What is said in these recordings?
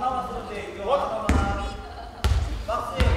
花は育てよ花は松江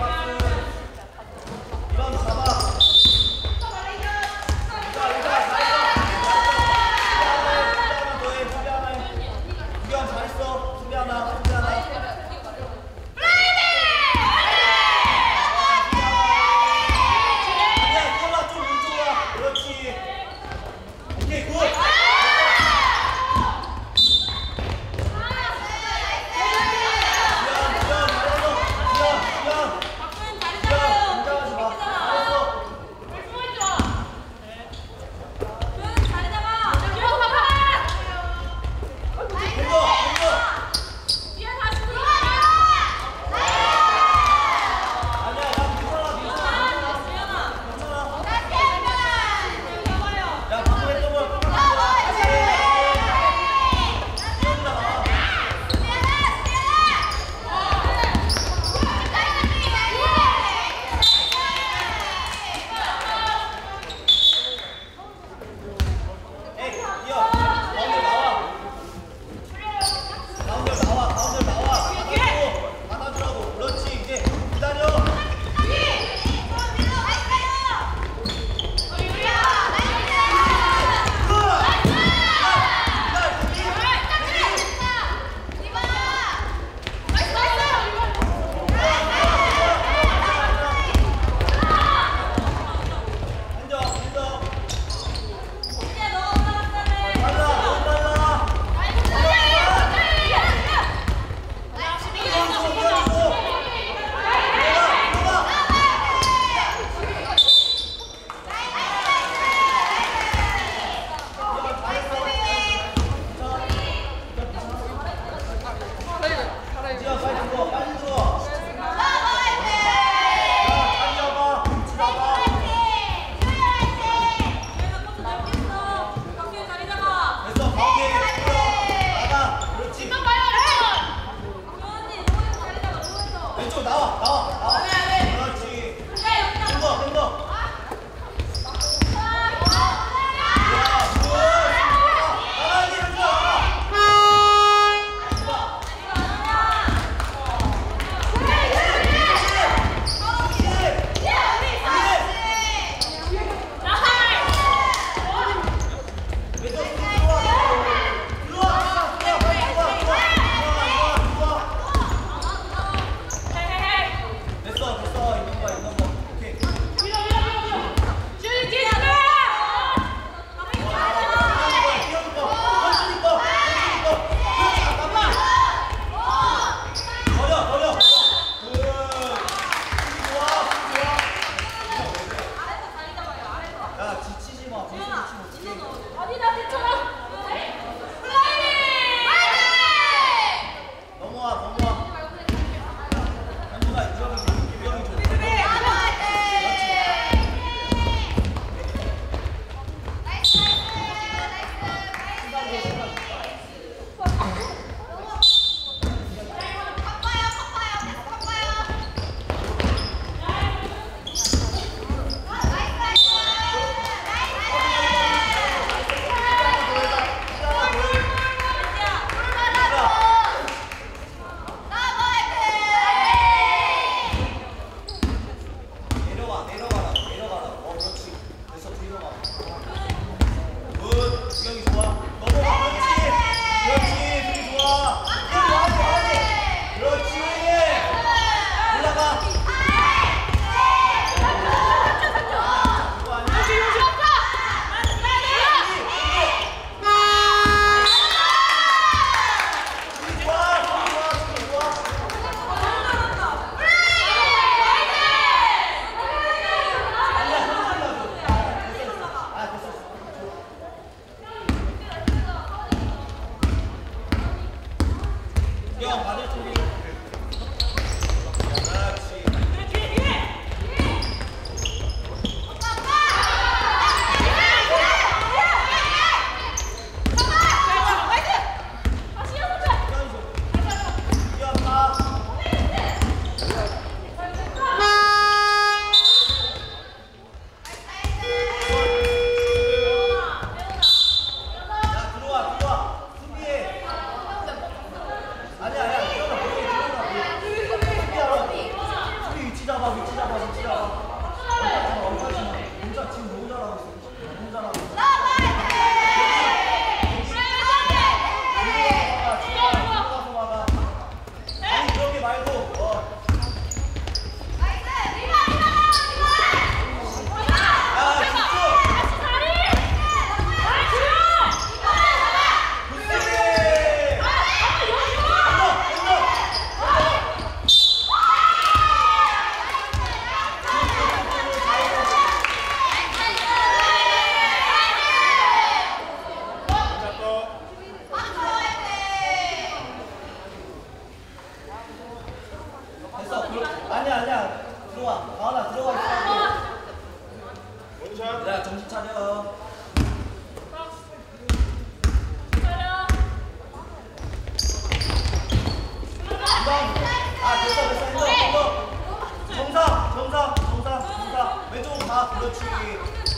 그렇지.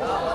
야.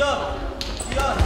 一一二